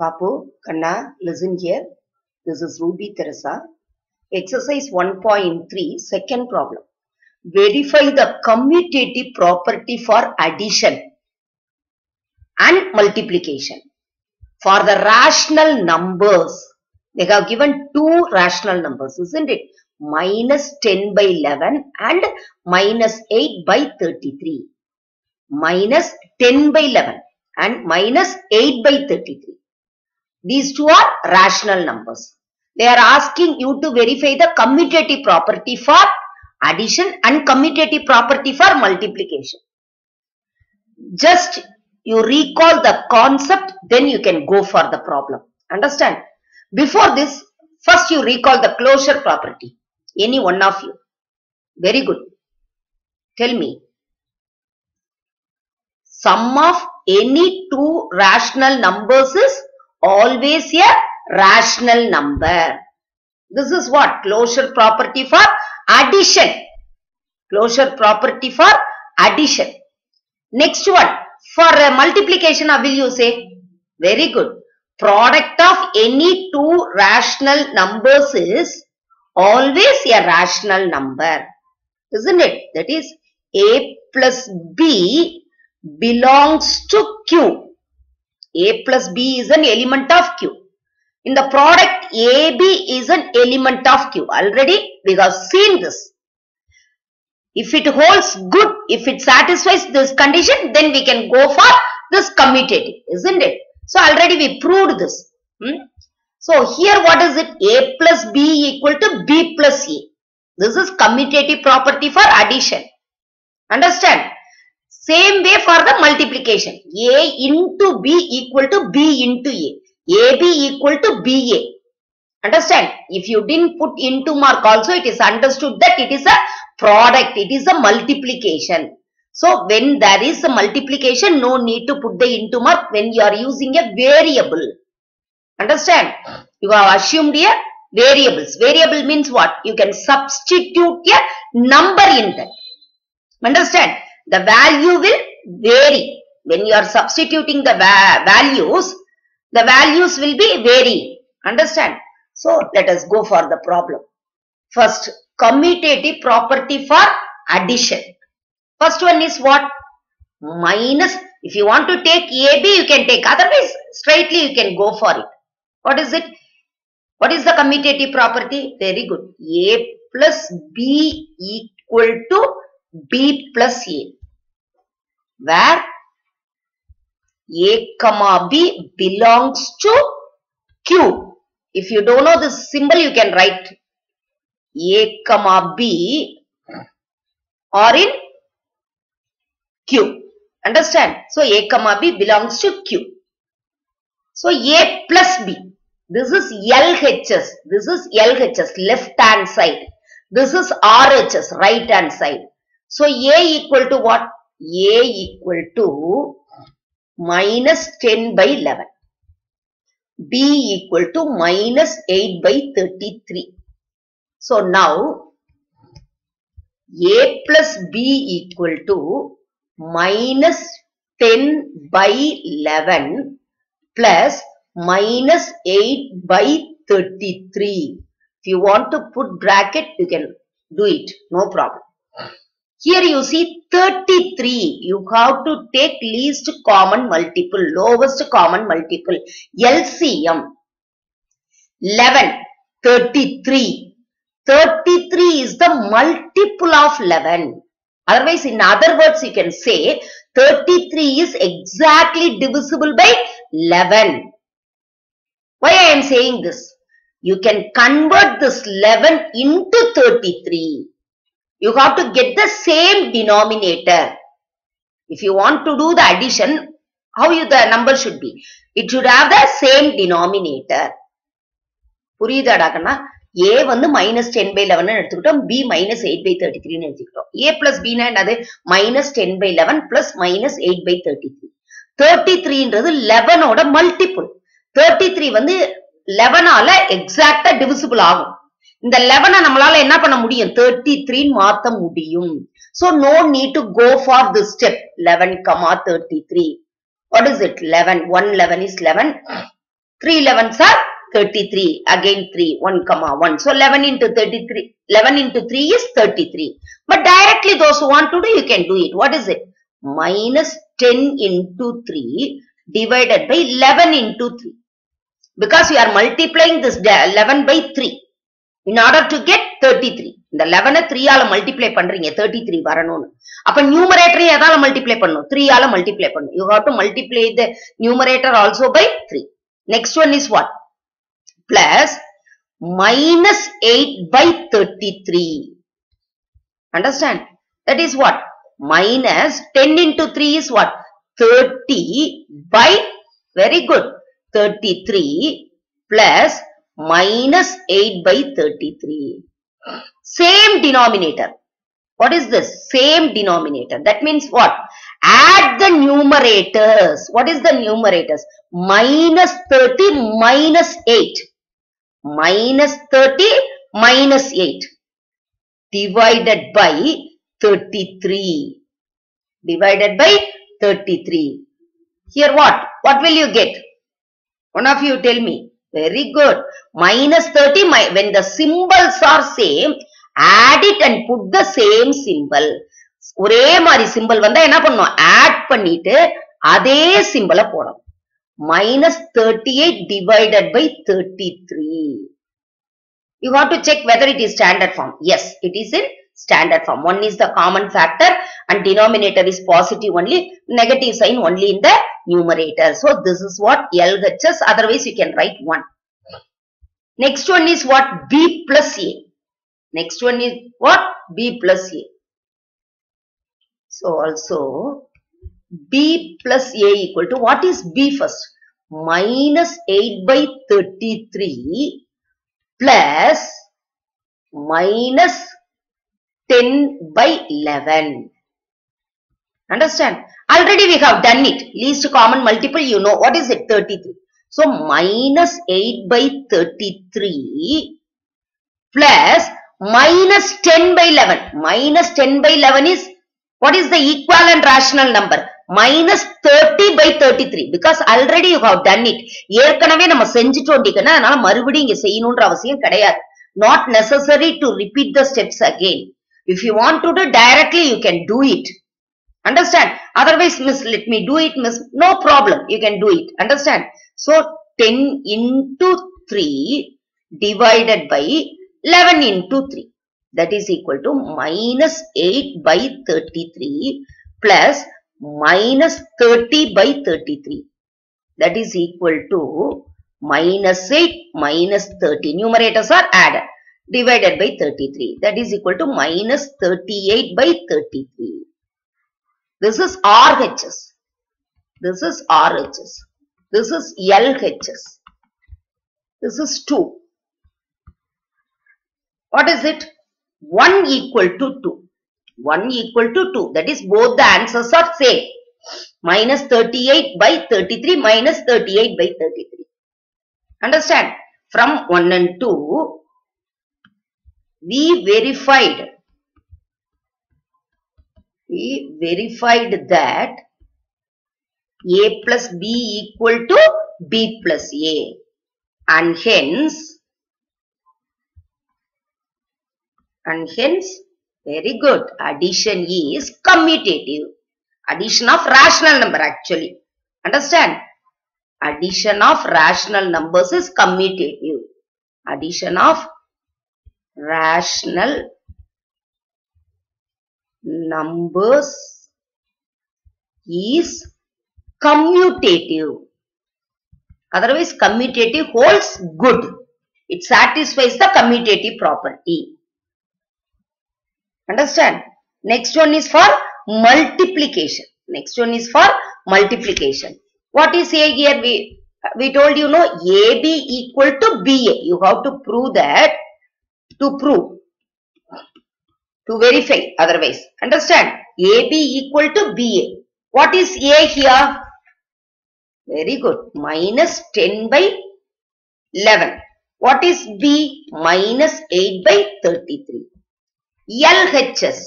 Papu, Kanna, listen here. This is Rubi Theresa. Exercise 1.3, second problem. Verify the commutative property for addition and multiplication. For the rational numbers, they have given two rational numbers, isn't it? Minus 10 by 11 and minus 8 by 33. Minus 10 by 11 and minus 8 by 33. These two are rational numbers. They are asking you to verify the commutative property for addition and commutative property for multiplication. Just you recall the concept, then you can go for the problem. Understand? Before this, first you recall the closure property. Any one of you. Very good. Tell me. Sum of any two rational numbers is always a rational number. This is what? Closure property for addition. Closure property for addition. Next one. For multiplication, how will you say? Very good. Product of any two rational numbers is always a rational number. Isn't it? That is A plus B belongs to Q. A plus B is an element of Q. In the product AB is an element of Q. Already we have seen this. If it holds good, if it satisfies this condition, then we can go for this commutative, isn't it? So already we proved this. Hmm? So here what is it? A plus B equal to B plus A. This is commutative property for addition. Understand? Same way for the multiplication. A into B equal to B into A. AB equal to BA. Understand? If you didn't put into mark also, it is understood that it is a product. It is a multiplication. So, when there is a multiplication, no need to put the into mark when you are using a variable. Understand? You have assumed a variables. Variable means what? You can substitute a number in that. Understand? The value will vary. When you are substituting the va values, the values will be varying. Understand? So, let us go for the problem. First, commutative property for addition. First one is what? Minus. If you want to take AB, you can take. Otherwise, straightly you can go for it. What is it? What is the commutative property? Very good. A plus B equal to B plus A. Where A comma B belongs to Q. If you don't know this symbol, you can write A comma B or in Q. Understand? So, A comma B belongs to Q. So, A plus B. This is LHS. This is LHS, left hand side. This is RHS, right hand side. So, A equal to what? A equal to minus 10 by 11. B equal to minus 8 by 33. So, now A plus B equal to minus 10 by 11 plus minus 8 by 33. If you want to put bracket, you can do it. No problem. Here you see 33. You have to take least common multiple, lowest common multiple, LCM. 11, 33. 33 is the multiple of 11. Otherwise, in other words, you can say 33 is exactly divisible by 11. Why I am saying this? You can convert this 11 into 33. You have to get the same denominator. If you want to do the addition, how you the number should be? It should have the same denominator. புரியுதாடா கண்ணா? A வந்து minus ten by eleven எடுத்துக்கிட்டோம். B minus eight by thirty த்ரீன்னு எடுத்துக்கிட்டோம். A plus பினா என்னது? Minus ten by eleven plus minus eight by thirty three thirty த்ரீன்றது லெவனோட multiple thirty three வந்து லெவனால எக்ஸாக்டா டிவிசிபிள் ஆகும். இந்த லெவனை நம்மளால என்ன பண்ண முடியும் தேர்ட்டி த்ரீ மாத்த முடியும் so no need to go for the step eleven comma thirty three what is it eleven one eleven is eleven 3 11s are 33. Again 3, 1 comma 1. So 11 into 33, 11 into 3 is 33. But directly those who want to do, you can do it. What is it? Minus 10 into 3 divided by 11 into 3. Because we are multiplying this 11 by 3. in order to get thirty three இந்த லெவனை த்ரீயால multiply பண்றீங்க thirty three வரணும்னு. அப்ப நியூமரேட்டரையும் எதால multiply பண்ணும் த்ரீயால மல்டிப்ளை பண்ணும் you have to multiply the numerator also by three next one is what plus minus eight by thirty three understand that is what minus ten into three is what thirty by very good thirty three plus minus 8 by 33 same denominator. What is this? Same denominator. That means what? Add the numerators. What is the numerators? Minus 30 minus 8. Minus 30 minus 8. Divided by 33. Divided by 33. Here what? What will you get? One of you tell me. Very good. Minus 30, my, when the symbols are same, add it and put the same symbol. ஒரே மாதிரி simple வந்தா என்ன பண்ணும் add பண்ணிட்டு அதே சிம்பிளை போடணும் minus thirty eight divided by thirty three you want to check whether it is standard form yes it is in standard form. One is the common factor and denominator is positive only, negative sign only in the numerator. So this is what LHS, otherwise you can write 1. Next one is what? B plus A. Next one is what? B plus A. So also B plus A equal to what is B first? Minus 8 by 33 plus minus 10 by 11. Understand? Already we have done it. Least common multiple, you know. What is it? 33. So, minus 8 by 33 plus minus 10 by 11. Minus 10 by 11 is, what is the equivalent rational number? minus 30 by 33 because already you have done it ஏற்கனவே நம்ம செஞ்சுட்டோம் அதனால மறுபடியும் இங்க செய்யணும்ன்ற அவசியம் கிடையாது not necessary to repeat the steps again if you want to do directly you can do it. Understand? Otherwise miss let me do it miss. No problem. You can do it. Understand? So 10 into 3 divided by 11 into 3 that is equal to minus 8 by 33 plus minus 30 by 33 that is equal to minus 8 minus 30 numerators are added divided by 33 that is equal to minus 38 by 33 this is RHS this is RHS this is LHS this is 2 what is it? 1 equal to 2 1 equal to 2 that is both the answers are same. Minus 38 by 33 minus 38 by 33 understand? From 1 and 2 we verified. We verified that a plus b equal to b plus a. And hence and hence very good. Addition is commutative. Addition of rational number actually. Understand? Addition of rational numbers is commutative. Addition of rational numbers is commutative. Otherwise commutative holds good. It satisfies the commutative property. Understand? Next one is for multiplication. Next one is for multiplication. What is a here? We we told you know ab equal to ba you have to prove that to prove to verify otherwise understand ab equal to ba what is a here very good minus 10 by 11 what is b minus 8 by 33 LHS.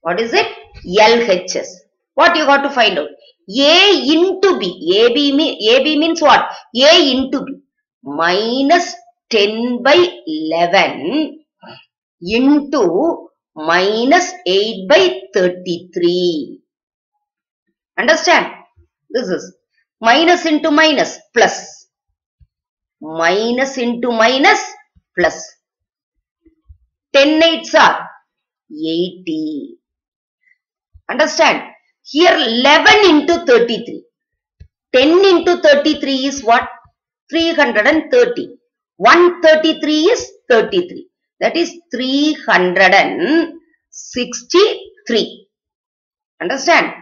What is it? LHS. What you got to find out? A into B. AB, AB means what? A into B. Minus 10 by 11 into minus 8 by 33. Understand? This is minus into minus plus. Minus into minus plus. 10 eights are 80. Understand? Here 11 into 33. 10 into 33 is what? 330. 133 is 33. That is 363. Understand?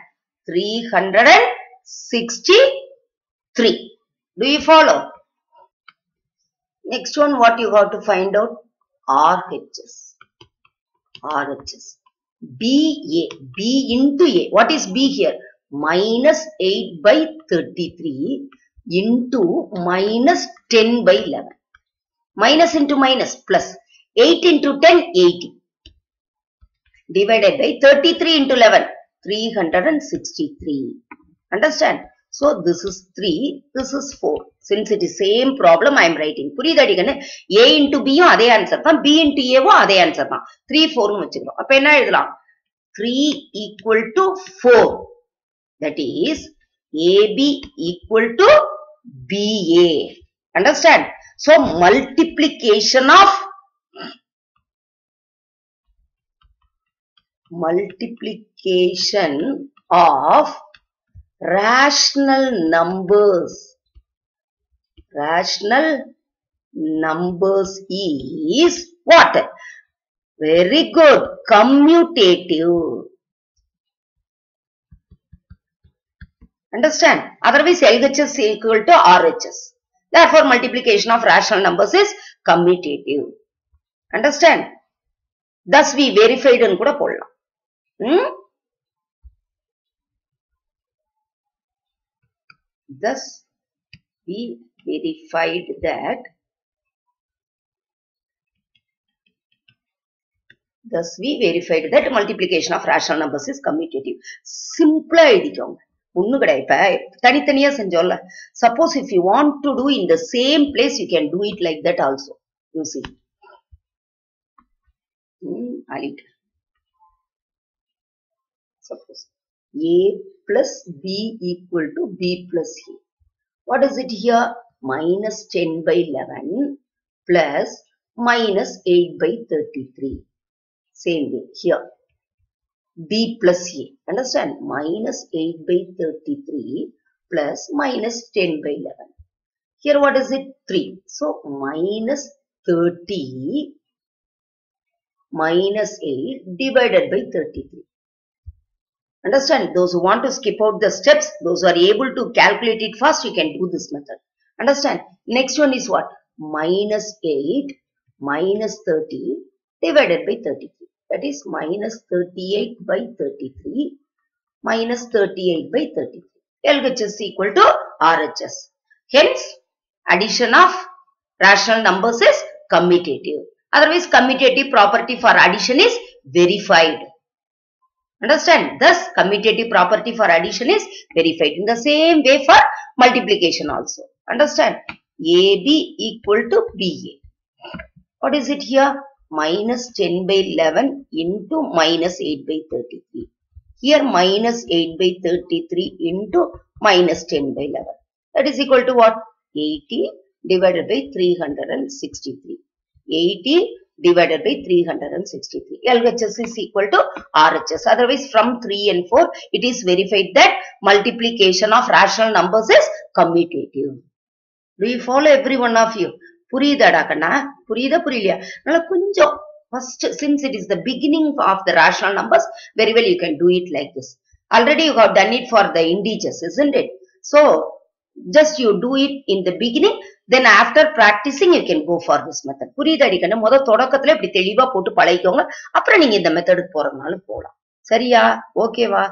363. Do you follow? Next one, what you got to find out? RHS. RHS. B A. B into A. What is B here? Minus 8 by 33 into minus 10 by 11 Minus into minus plus. 8 into 10, 80. Divided by 33 into 11, 363. Understand? So this is 3, this is 4. Since it is same problem, I am writing. புரியுதாடி கண்ணு A into B யும் அதே answer தான் B into A வும் அதே answer தான் 3 4 வச்சுக்கிறோம் அப்ப என்ன எழுதலாம் 3 equal to 4 that is AB equal to BA understand? So multiplication of multiplication of rational numbers. Rational numbers is what? Very good. Commutative. Understand? Otherwise LHS is equal to RHS therefore multiplication of rational numbers is commutative understand thus we verified ன்னு கூட போடலாம் Hmm? Thus, we verified that Thus, we verified that multiplication of rational numbers is commutative. Simple எழுதிக்கோங்க ஒண்ணு கிடையாது இப்ப தனித்தனியா செஞ்சோம்ல suppose if you want to do in the same place you can do it like that also you C அலிட் suppose a plus b equal to b plus a. What is it here? Minus 10 by 11 plus minus 8 by 33. Same way here. b plus a. Understand? Minus 8 by 33 plus minus 10 by 11. Here what is it? 3. So minus 30 minus 8 divided by 33. Understand? Those who want to skip out the steps, those who are able to calculate it fast, you can do this method. Understand? Next one is what? Minus 8 minus 30 divided by 33. That is minus 38 by 33 minus 38 by 33. LHS is equal to RHS. Hence, addition of rational numbers is commutative. Otherwise, commutative property for addition is verified. Understand? Thus, commutative property for addition is verified. In the same way for multiplication also. Understand? AB equal to BA. What is it here? Minus 10 by 11 into minus 8 by 33. Here minus 8 by 33 into minus 10 by 11. That is equal to what? 80 divided by 363. 80 divided by 363. LHS is equal to RHS. Otherwise, from 3 and 4, it is verified that multiplication of rational numbers is commutative. Do you follow every one of you? புரியுதாடா கண்ணா? புரியுதா புரியலையா? அதனால கொஞ்சம் first since it is the beginning of the rational numbers very well you can do it like this already you have done it for the integers isn't it? So just you do it in the beginning then after practising you can go for this method புரியுது அடிக்கணும் முத தொடக்கத்துல இப்படி தெளிவா போட்டு பழகிக்கோங்க. அப்புறம் நீங்க இந்த மெத்தடுக்கு போறதுனால போகலாம் சரியா? ஓகேவா